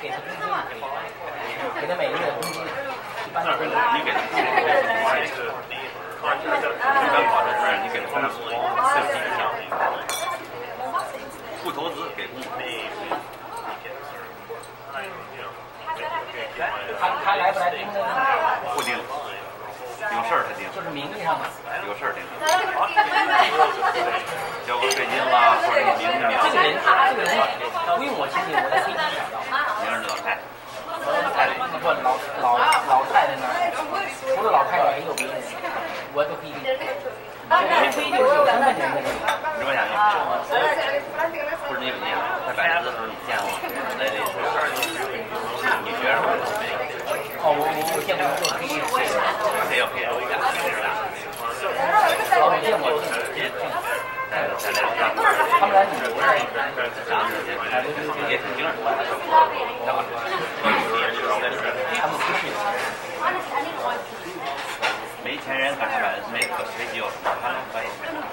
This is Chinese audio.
给他工资就可以，给他每个月工资，不投资给工资。不？定，有事儿他定，就是名义上的。有事儿定。交个税金啦，或者名字名这个人，这个人不用我亲戚，我在飞机我都可以。无非就是有身份证的？不是你本地的，在白牙的时候你见过？那那女学生哦，我我我见过没有黑的，一个黑的。哦，我见过，见过。在在那边，他们也也挺精神的，他们不去。没钱人干啥办？没可谁就他